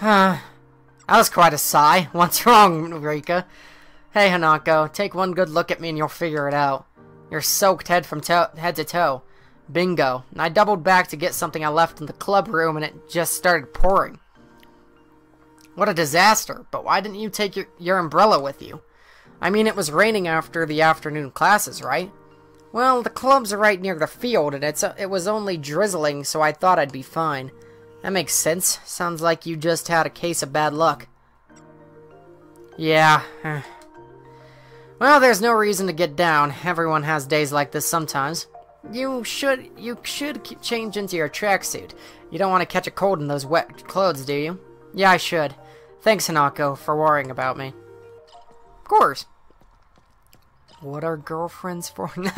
that was quite a sigh. What's wrong, Rika? Hey, Hinako, take one good look at me and you'll figure it out. You're soaked head from head to toe. Bingo. I doubled back to get something I left in the club room and it just started pouring. What a disaster. But why didn't you take your, your umbrella with you? I mean, it was raining after the afternoon classes, right? Well, the club's are right near the field, and it's uh, it was only drizzling, so I thought I'd be fine. That makes sense. Sounds like you just had a case of bad luck. Yeah. Well, there's no reason to get down. Everyone has days like this sometimes. You should you should change into your tracksuit. You don't want to catch a cold in those wet clothes, do you? Yeah, I should. Thanks, Hinako, for worrying about me. Of course. What are girlfriends for?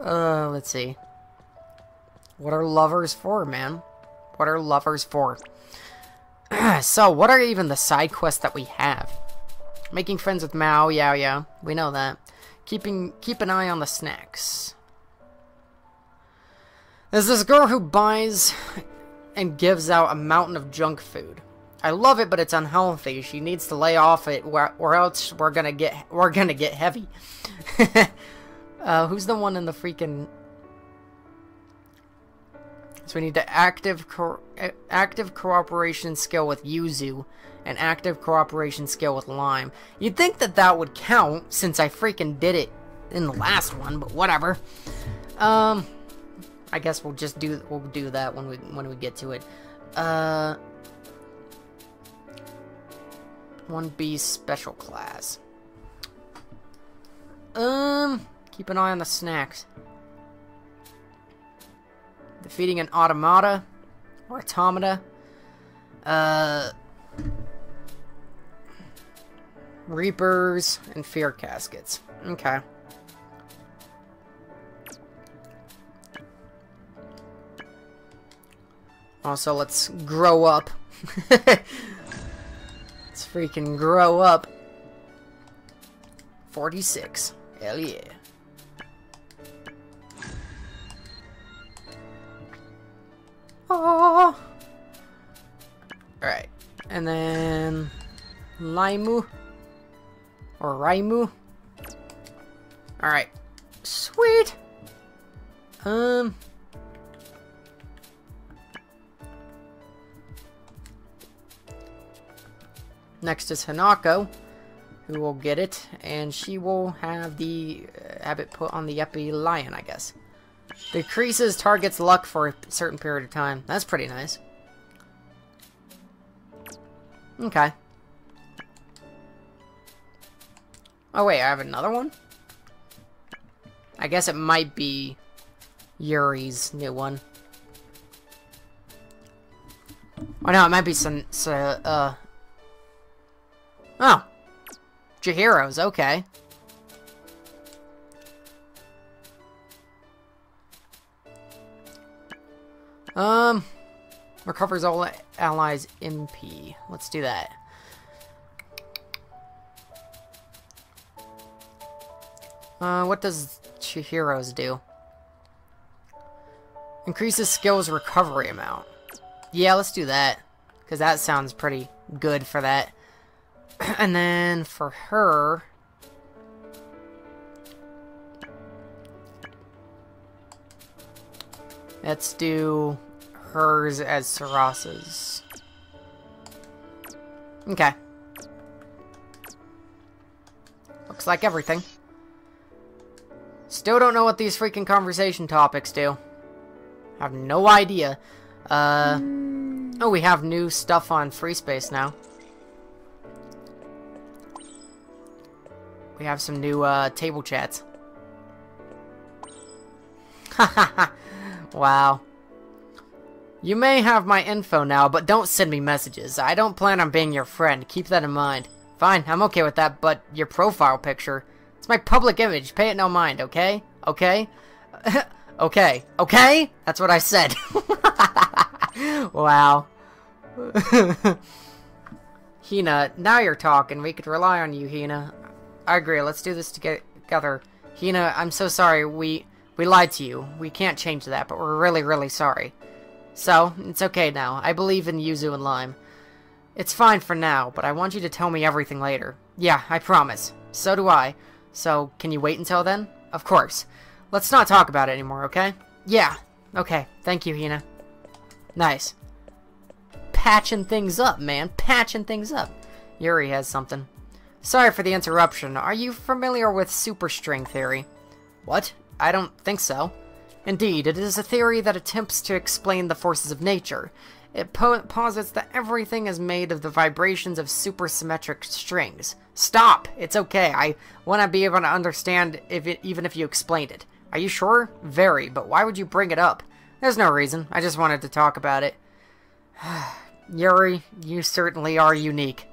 uh, let's see. What are lovers for, man? What are lovers for? so, what are even the side quests that we have? Making friends with Mao, yeah, yeah, we know that. Keeping, keep an eye on the snacks. There's this girl who buys and gives out a mountain of junk food. I love it, but it's unhealthy. She needs to lay off it, or else we're gonna get we're gonna get heavy. uh, who's the one in the freaking? So we need the active co active cooperation skill with Yuzu and active cooperation skill with Lime. You'd think that that would count since I freaking did it in the last one, but whatever. Um, I guess we'll just do we'll do that when we when we get to it. Uh, 1B special class. Um, keep an eye on the snacks. Defeating an automata or automata. Uh, Reapers, and Fear Caskets. Okay. Also, let's grow up. let's freaking grow up. 46. Hell yeah. Oh. Alright. And then... Laimu. Or Raimu. Alright. Sweet! Um... Next is Hinako, who will get it, and she will have the uh, put on the Epi Lion, I guess. Decreases target's luck for a certain period of time. That's pretty nice. Okay. Oh wait, I have another one? I guess it might be Yuri's new one. Oh no, it might be some, uh... Oh. Chihiro's, okay. Um, recovers all allies MP. Let's do that. Uh, what does Chihiro's do? Increases skills recovery amount. Yeah, let's do that. Because that sounds pretty good for that. and then for her... Let's do hers as Sarasa's. Okay. Looks like everything. Still don't know what these freaking conversation topics do. Have no idea. Uh, oh, we have new stuff on Free Space now. We have some new uh, table chats. wow. You may have my info now, but don't send me messages. I don't plan on being your friend. Keep that in mind. Fine, I'm okay with that, but your profile picture... It's my public image. Pay it no mind, okay? Okay? okay. Okay? That's what I said. wow. Hina, now you're talking. We could rely on you, Hina. I agree. Let's do this together. Hina, I'm so sorry. We we lied to you. We can't change that, but we're really, really sorry. So, it's okay now. I believe in Yuzu and Lime. It's fine for now, but I want you to tell me everything later. Yeah, I promise. So do I. So, can you wait until then? Of course. Let's not talk about it anymore, okay? Yeah. Okay. Thank you, Hina. Nice. Patching things up, man. Patching things up. Yuri has something. Sorry for the interruption. Are you familiar with superstring theory? What? I don't think so. Indeed, it is a theory that attempts to explain the forces of nature. It po posits that everything is made of the vibrations of supersymmetric strings. Stop! It's okay. I want to be able to understand if it, even if you explained it. Are you sure? Very, but why would you bring it up? There's no reason. I just wanted to talk about it. Yuri, you certainly are unique.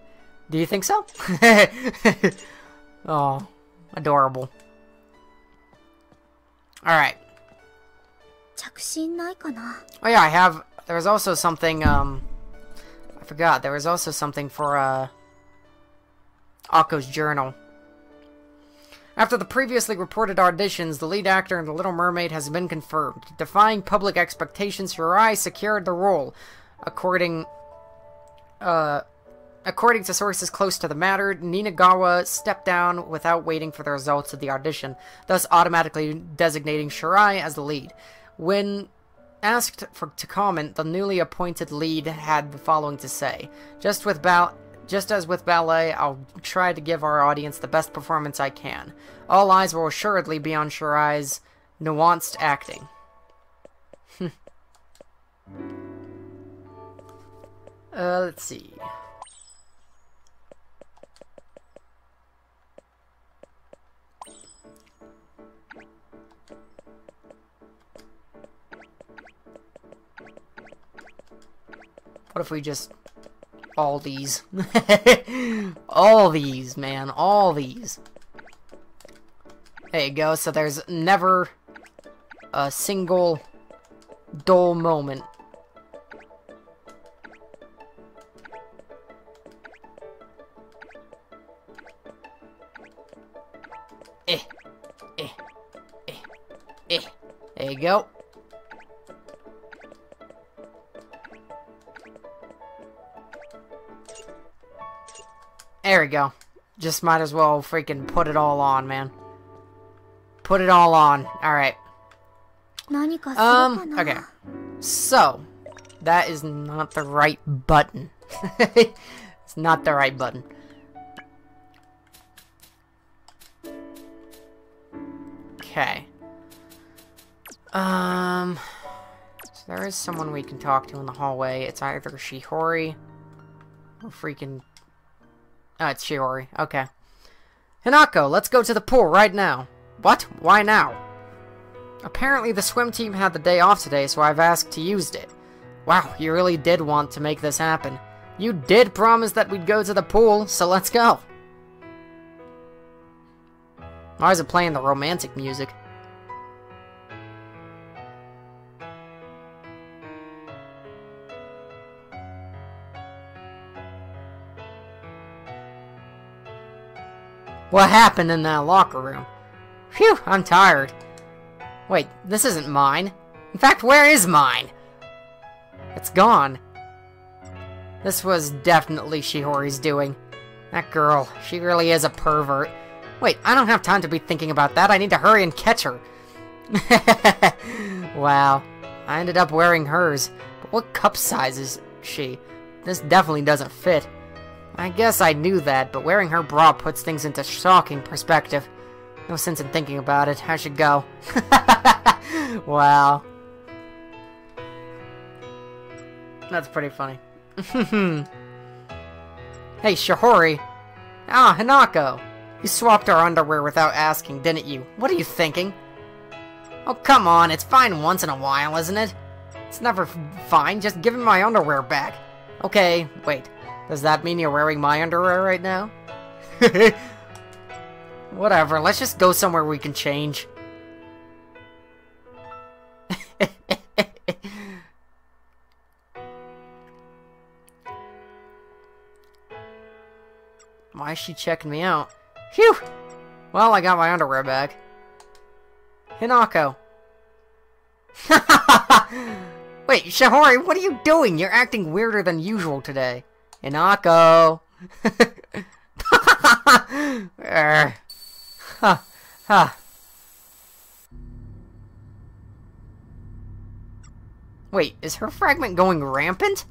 Do you think so? oh, adorable. Alright. Oh yeah, I have... There was also something, um... I forgot. There was also something for, uh... Akko's journal. After the previously reported auditions, the lead actor in The Little Mermaid has been confirmed. Defying public expectations, Shirai secured the role. According... Uh... According to sources close to the matter, Ninagawa stepped down without waiting for the results of the audition, thus automatically designating Shirai as the lead. When asked for, to comment, the newly appointed lead had the following to say. Just with bal just as with ballet, I'll try to give our audience the best performance I can. All eyes will assuredly be on Shirai's nuanced acting. uh, let's see. What if we just... All these. all these, man. All these. There you go. So there's never a single dull moment. Eh. Eh. Eh. Eh. There you go. There we go. Just might as well freaking put it all on, man. Put it all on. Alright. Um, okay. So, that is not the right button. it's not the right button. Okay. Um, so there is someone we can talk to in the hallway. It's either Shihori or freaking Oh, it's Shihori. Okay. Hinako, let's go to the pool right now. What? Why now? Apparently the swim team had the day off today, so I've asked to use it. Wow, you really did want to make this happen. You did promise that we'd go to the pool, so let's go. Why is it playing the romantic music? What happened in that locker room? Phew, I'm tired. Wait, this isn't mine. In fact, where is mine? It's gone. This was definitely Shihori's doing. That girl, she really is a pervert. Wait, I don't have time to be thinking about that. I need to hurry and catch her. wow. I ended up wearing hers. But what cup size is she? This definitely doesn't fit. I guess I knew that, but wearing her bra puts things into shocking perspective. No sense in thinking about it. I should go. wow. That's pretty funny. hey, Shihori. Ah, Hinako. You swapped our underwear without asking, didn't you? What are you thinking? Oh, come on. It's fine once in a while, isn't it? It's never fine. Just give me my underwear back. Okay, wait. Does that mean you're wearing my underwear right now? Whatever, let's just go somewhere we can change. Why is she checking me out? Phew! Well, I got my underwear back. Hinako. Wait, Shihori, what are you doing? You're acting weirder than usual today. Hinako! Err. Ha. Wait, is her fragment going rampant?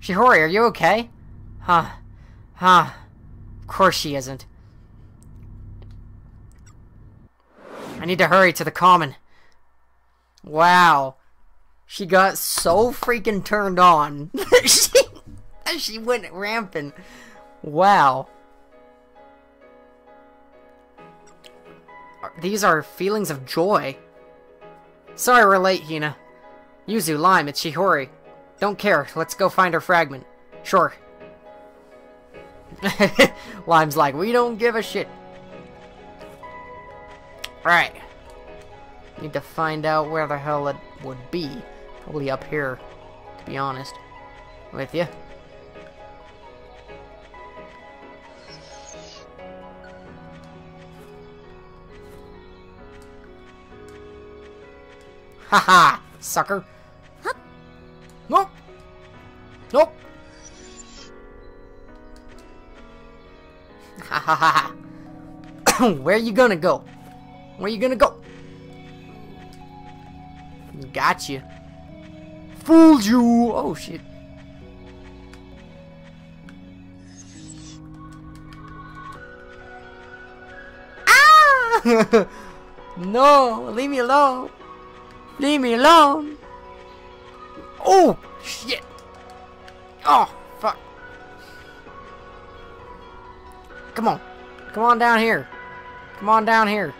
Shihori, are you okay? Huh. Huh. Of course she isn't. I need to hurry to the common. Wow. She got so freaking turned on. she, she went rampant. Wow. These are feelings of joy. Sorry we're late, Hina. Yuzu, Lime, it's Shihori. Don't care, let's go find her fragment. Sure. Lime's like, we don't give a shit. Right. Need to find out where the hell it would be. Probably up here, to be honest. With you. Haha, sucker. Nope. Nope. Ha ha ha ha. Where you gonna go? Where you gonna go? Got you. Fooled you. Oh shit. Ah! no, leave me alone. Leave me alone. Oh shit. Oh fuck. Come on. Come on down here. Come on down here.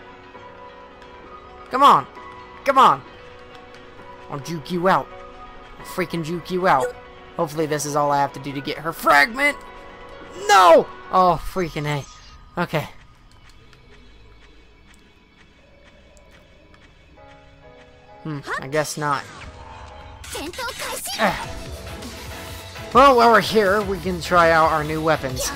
Come on. Come on. I'll juke you out. I'll freaking juke you out. Hopefully this is all I have to do to get her fragment. No! Oh, freaking A. Okay. Hmm, I guess not. Eh. Well, while we're here, we can try out our new weapons.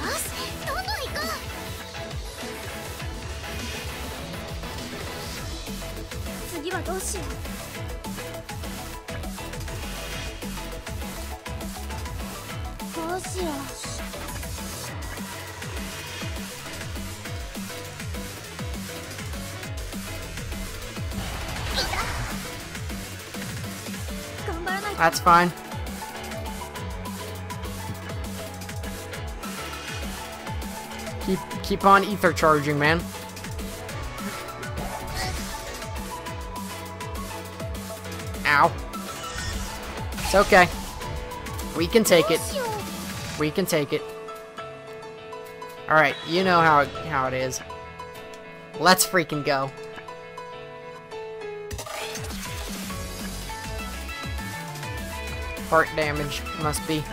That's fine. Keep keep on ether charging, man. Ow. It's okay. We can take it. We can take it. Alright, you know how it, how it is. Let's freaking go. Heart damage, must be.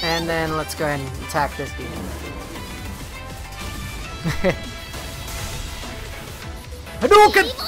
And then let's go ahead and attack this demon. Hadouken!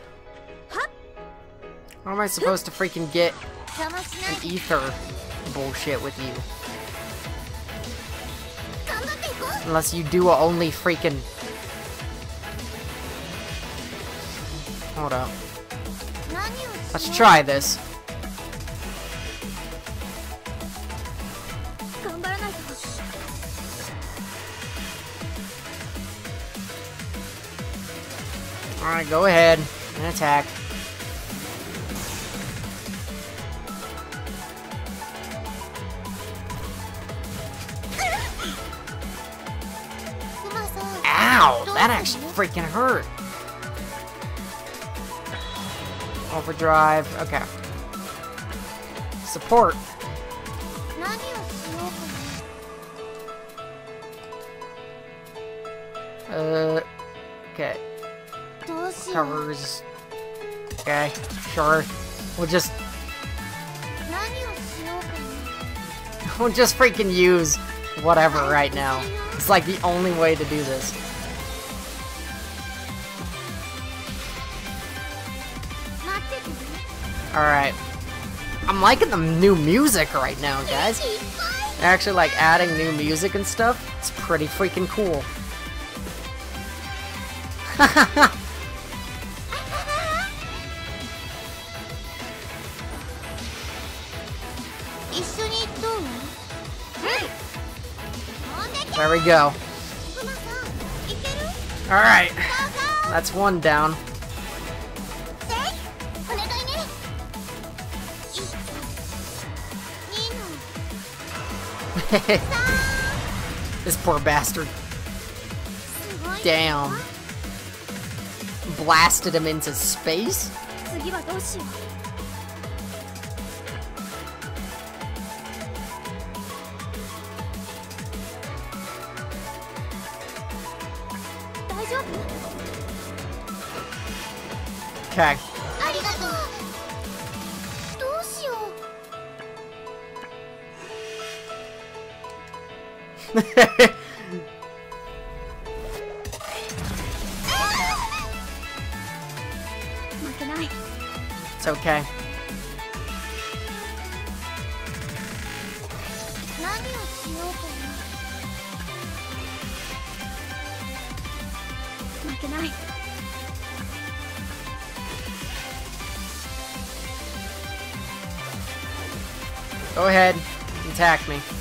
How am I supposed to freaking get an ether bullshit with you? Unless you do only freaking... Hold up. Let's try this. Alright, go ahead and attack. freaking hurt. Overdrive. Okay. Support. Uh, okay. Covers. Okay, sure. We'll just... We'll just freaking use whatever right now. It's like the only way to do this. Alright. I'm liking the new music right now, guys. Actually, like, adding new music and stuff, it's pretty freaking cool. there we go. Alright. That's one down. this poor bastard. Damn. Blasted him into space? Okay. it's okay. Go ahead, attack me.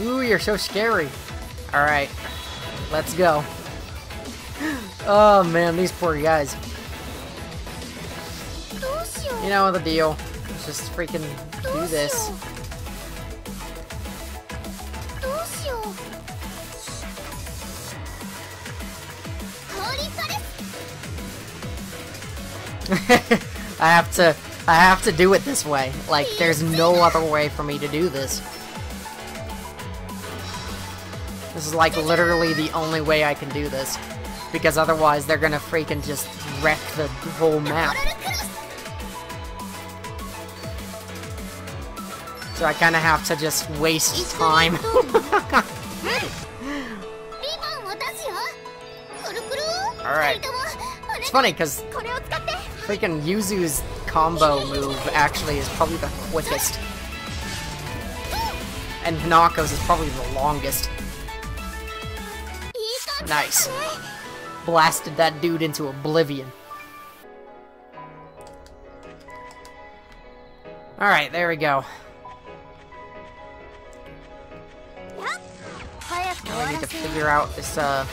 Ooh, you're so scary. Alright, let's go. Oh man, these poor guys. You know the deal. Let's just freaking do this. I have to I have to do it this way. Like there's no other way for me to do this. is like literally the only way I can do this. Because otherwise they're gonna freaking just wreck the whole map. So I kinda have to just waste time. Alright. It's funny because freaking Yuzu's combo move actually is probably the quickest. And Hinako's is probably the longest. Nice. Blasted that dude into oblivion. Alright, there we go. Now I need to figure out this, uh...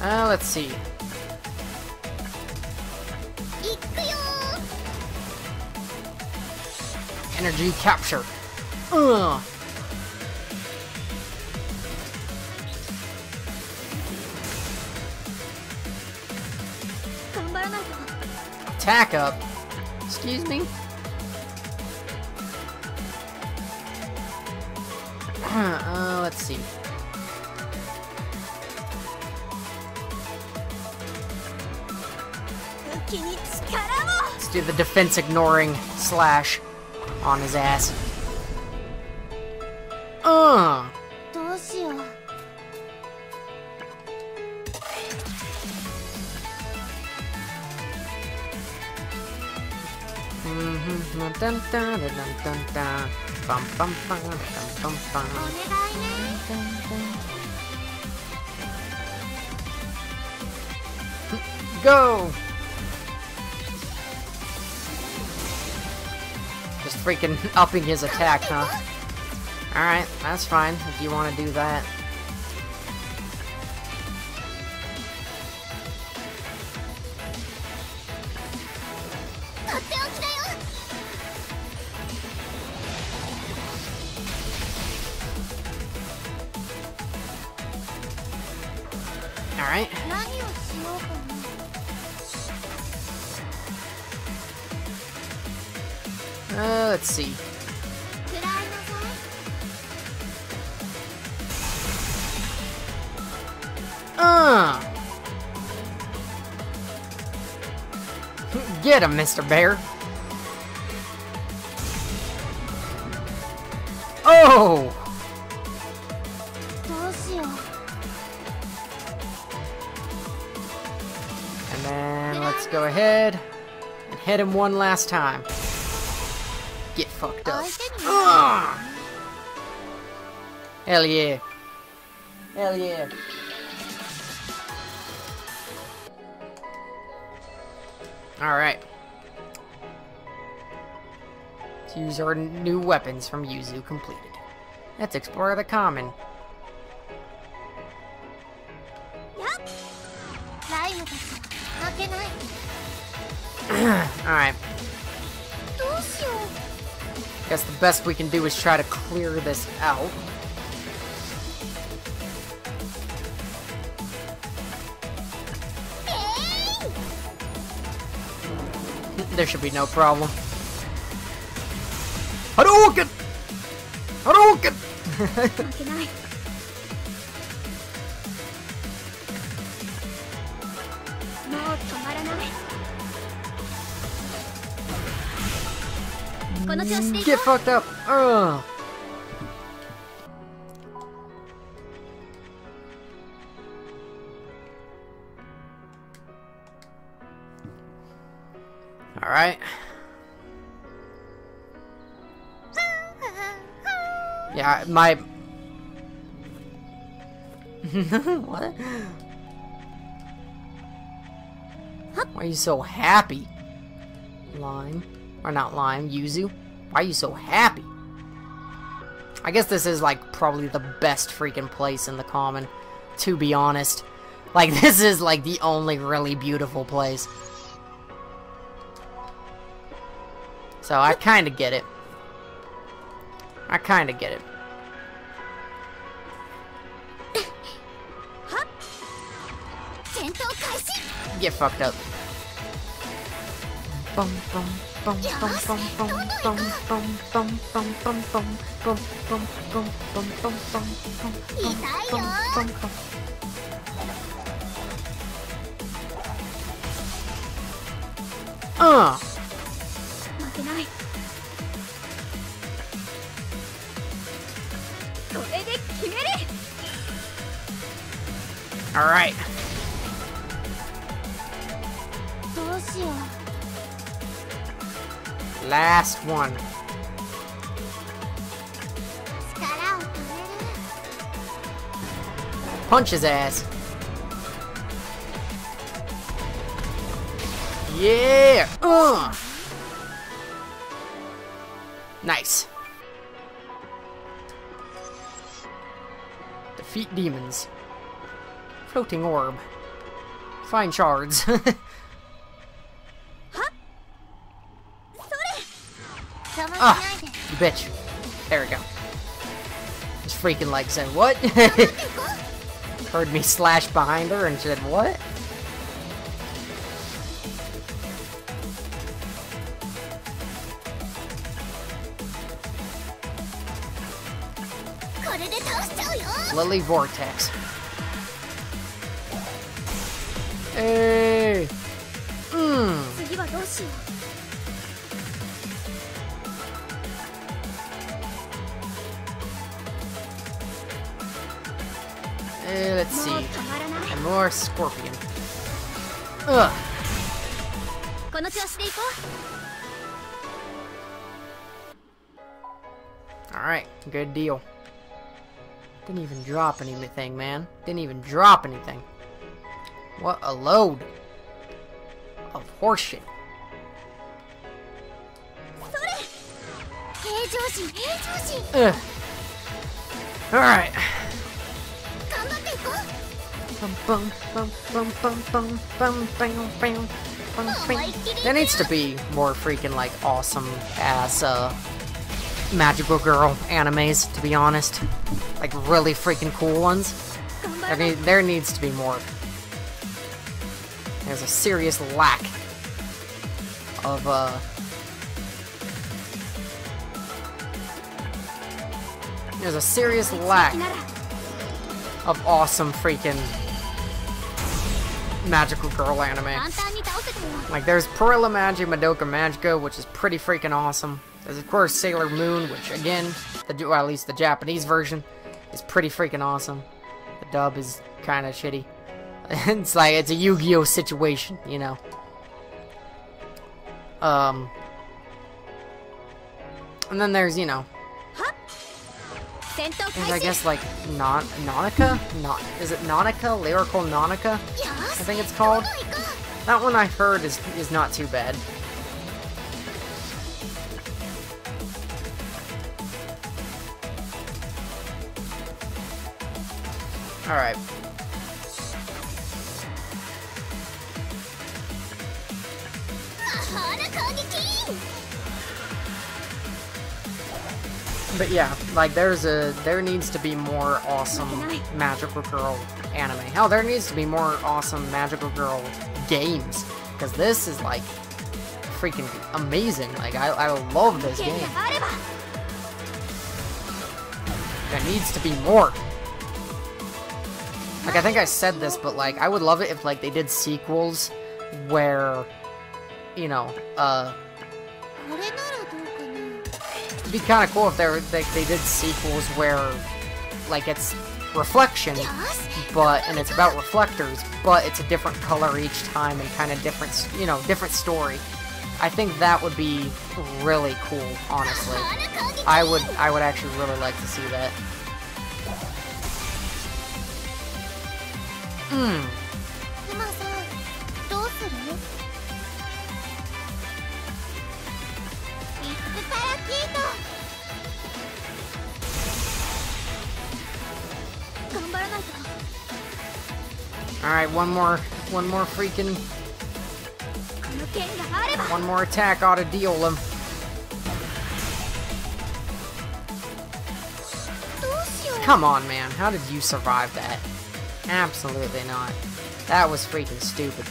Uh, let's see. energy capture. Ugh. Attack up. Excuse me? uh, let's see. Let's do the defense ignoring slash on his ass. Uh. ど freaking upping his attack, huh? Alright, that's fine, if you want to do that. Alright. Uh, let's see. Ah! Get him, Mr. Bear! Oh! And then let's go ahead and hit him one last time get fucked up. Hell yeah. Hell yeah. Alright. Let's use our new weapons from Yuzu completed. Let's explore the common. Alright. Guess the best we can do is try to clear this out. there should be no problem. Hadouken! Hadouken! How can I? Get fucked up! Ugh. Alright. Yeah, my... what? Why are you so happy? Lime. Or not lying, yuzu. Why are you so happy? I guess this is, like, probably the best freaking place in the common, to be honest. Like, this is, like, the only really beautiful place. So I kind of get it. I kind of get it. Get fucked up. Bum, bum bum bum bum bum bum bum bum bum bum bum bum bum bum bum bum bum bum bum bum bum. punch his ass. Yeah! Ugh. Nice. Defeat demons. Floating orb. Find shards. Ah! You bitch. There we go. His freaking legs in. What? heard me slash behind her and said, what? Lily Vortex. Hey. More scorpion. Ugh. Alright, good deal. Didn't even drop anything, man. Didn't even drop anything. What a load of horseshit. Alright. There needs to be more freaking like awesome ass uh magical girl animes to be honest. Like really freaking cool ones. There, need, there needs to be more. There's a serious lack of uh There's a serious lack of awesome freaking magical girl anime. Like, there's Puella Magi Madoka Magica, which is pretty freaking awesome. There's, of course, Sailor Moon, which, again, the, well, at least the Japanese version, is pretty freaking awesome. The dub is kind of shitty. it's like, it's a Yu-Gi-Oh situation, you know. Um, and then there's, you know, is I guess like non Nonica? Not is it Nonica? Lyrical Nonica? I think it's called. That one I heard is is not too bad. All right. But yeah, like there's a there needs to be more awesome magical girl anime. Hell, there needs to be more awesome magical girl games because this is like freaking amazing. Like I, I love this game. There needs to be more. Like I think I said this, but like I would love it if like they did sequels where you know, uh It'd be kind of cool if were, like, they did sequels where, like, it's reflection, but and it's about reflectors, but it's a different color each time and kind of different, you know, different story. I think that would be really cool, honestly. I would, I would actually really like to see that. Hmm. Alright, one more, one more freaking... One more attack ought to deal him. Come on, man. How did you survive that? Absolutely not. That was freaking stupid.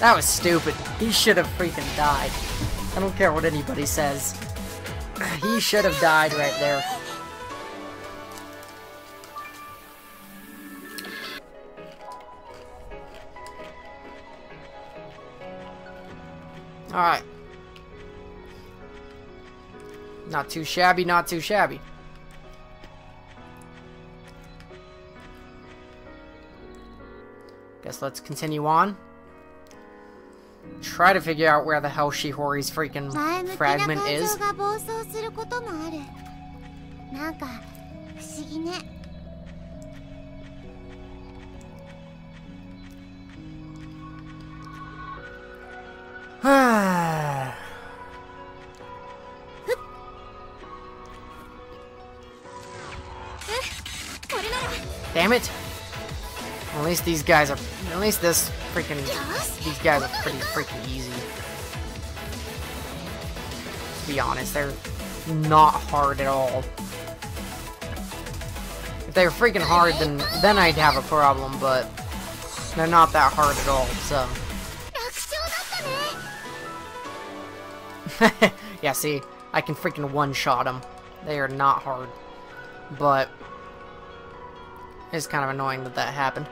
That was stupid. He should have freaking died. I don't care what anybody says. He should have died right there. Not too shabby, not too shabby. Guess let's continue on. Try to figure out where the hell Shihori's freaking 前向きな fragment 感 is. 情が暴走することもあるなんか不思議ね こ Damn it! At least these guys are. At least this freaking. These guys are pretty freaking easy. To be honest, they're not hard at all. If they were freaking hard, then then I'd have a problem. But they're not that hard at all. So. yeah, see, I can freaking one-shot them. They are not hard. But it's kind of annoying that that happened.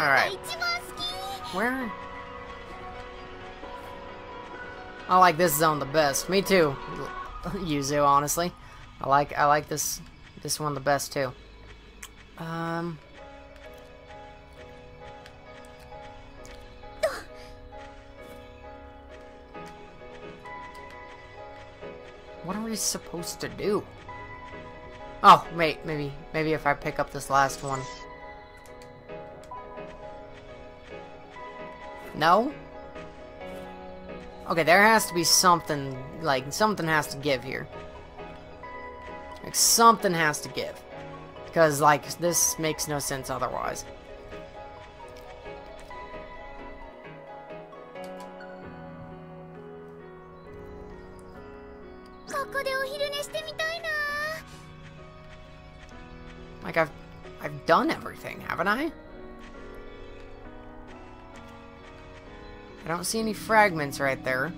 Alright. Where? I like this zone the best. Me too, Yuzu, honestly. I like I like this this one the best too. Um What are we supposed to do? Oh, wait, maybe maybe if I pick up this last one. No? Okay, there has to be something, like, something has to give here. Like, something has to give. Because, like, this makes no sense otherwise. Haven't I? I don't see any fragments right there.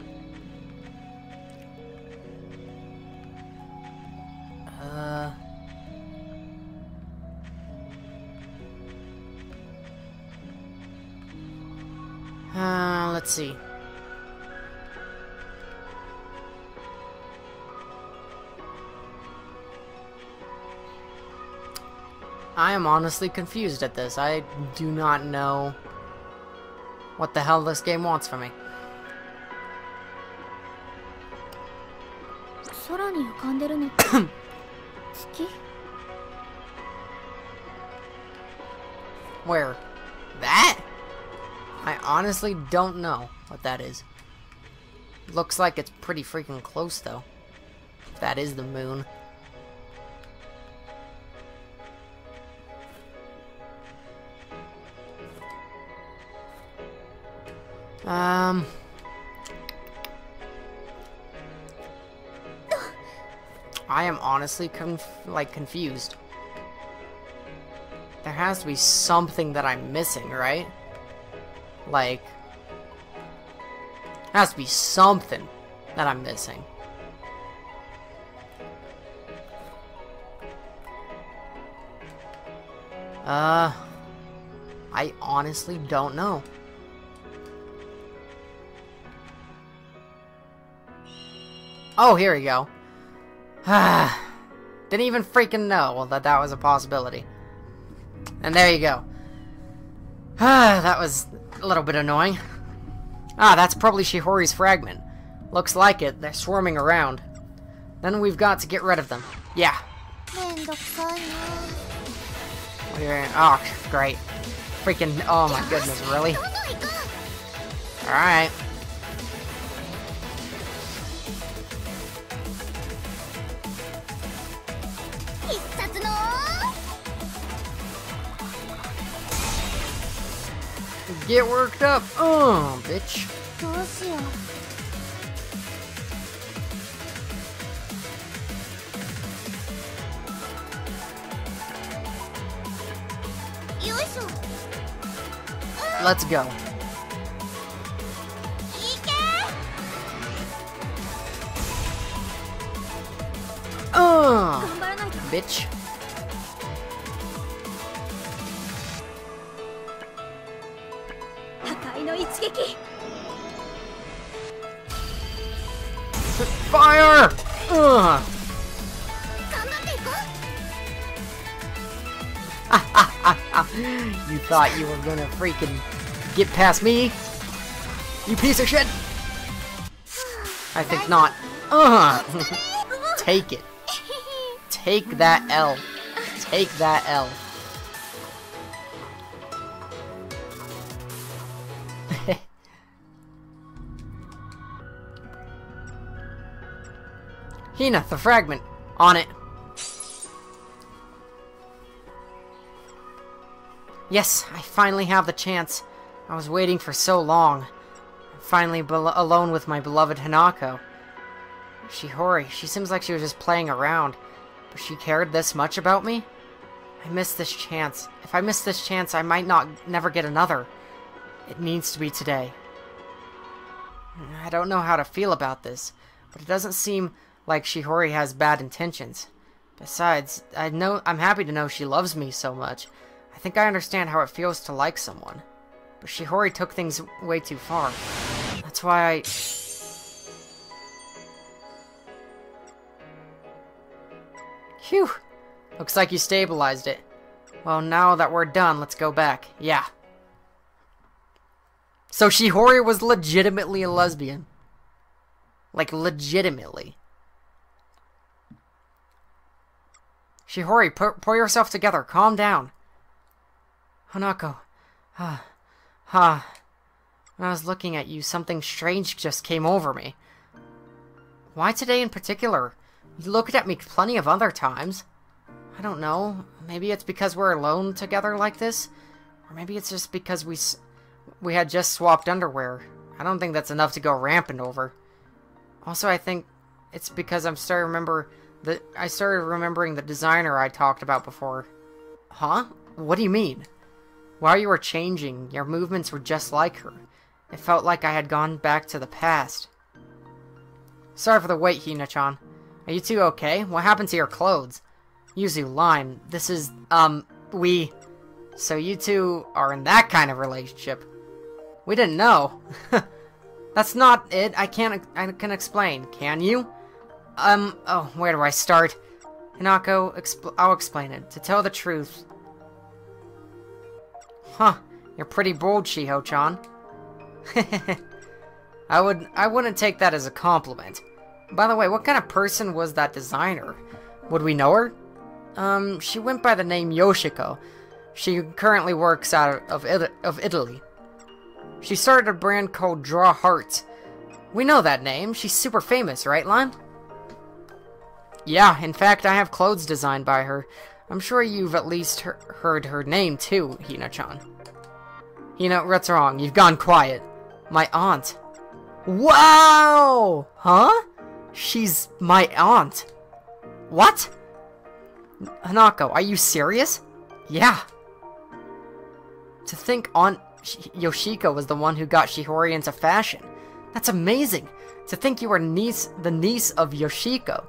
honestly confused at this. I do not know what the hell this game wants from me. 空に浮かんでるのって月 Where? That? I honestly don't know what that is. Looks like it's pretty freaking close, though. If that is the moon. Um... I am honestly conf like confused. There has to be something that I'm missing, right? Like, has to be something that I'm missing. Uh, I honestly don't know. Oh, here we go. Ah, didn't even freaking know that that was a possibility. And there you go. Ah, that was a little bit annoying. Ah, that's probably Shihori's fragment. Looks like it. They're swarming around. Then we've got to get rid of them. Yeah. We're in, oh, great. Freaking, oh my goodness, really? Alright. get worked up. Oh, bitch. Let's go. Oh, bitch. Fire! Ugh. you thought you were gonna freaking get past me? You piece of shit! I think not. Uh-huh. Ugh. Take it. Take that L. Take that L. Hina, the fragment. On it. Yes, I finally have the chance. I was waiting for so long. I'm finally alone with my beloved Hinako. Shihori, she seems like she was just playing around. But she cared this much about me? I missed this chance. If I miss this chance, I might not never get another. It needs to be today. I don't know how to feel about this, but it doesn't seem like Shihori has bad intentions. Besides, I know I'm happy to know she loves me so much. I think I understand how it feels to like someone. But Shihori took things way too far. That's why I... Phew! Looks like you stabilized it. Well, now that we're done, let's go back. Yeah. So Shihori was legitimately a lesbian. Like, legitimately. Shihori, pu- pull yourself together. Calm down. Hinako. Ah. Ah. When I was looking at you, something strange just came over me. Why today in particular? You looked at me plenty of other times. I don't know. Maybe it's because we're alone together like this? Or maybe it's just because we we had just swapped underwear. I don't think that's enough to go rampant over. Also, I think it's because I'm starting to remember the I started remembering the designer I talked about before. Huh? What do you mean? While you were changing, your movements were just like her. It felt like I had gone back to the past. Sorry for the wait, Hina-chan. Are you two okay? What happened to your clothes? Yuzu, Lime, this is, um, we... So you two are in that kind of relationship. We didn't know. That's not it. I can't, I can explain. Can you? Um, oh, where do I start? Hinako, expl I'll explain it. To tell the truth... Huh, you're pretty bold, Shiho-chan. I would, I wouldn't take that as a compliment. By the way, what kind of person was that designer? Would we know her? Um, she went by the name Yoshiko. She currently works out of, of Italy. She started a brand called Draw Hearts. We know that name. She's super famous, right, Lime? Yeah, in fact, I have clothes designed by her. I'm sure you've at least he heard her name, too, Hina-chan. Hina, what's wrong? You've gone quiet. My aunt. Wow! Huh? She's my aunt. What? Hinako, are you serious? Yeah. To think Aunt Yoshiko was the one who got Shihori into fashion. That's amazing. To think you were niece, the niece of Yoshiko.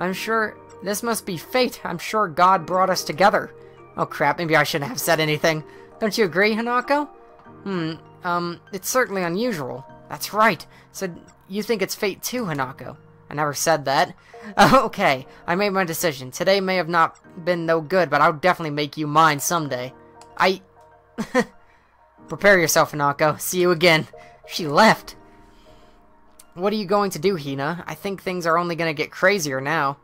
I'm sure this must be fate. I'm sure God brought us together. Oh crap, maybe I shouldn't have said anything. Don't you agree, Hinako? Hmm, um, it's certainly unusual. That's right. So you think it's fate too, Hinako? I never said that. okay, I made my decision. Today may have not been no good, but I'll definitely make you mine someday. I... Prepare yourself, Hinako. See you again. She left. What are you going to do, Hina? I think things are only going to get crazier now.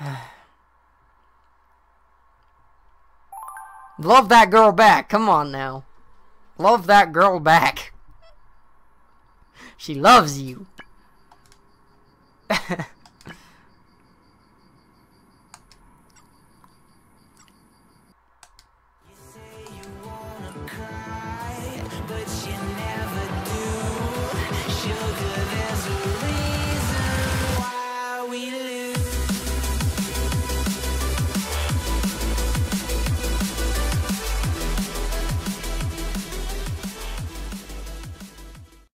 Love that girl back. Come on now. Love that girl back. She loves you.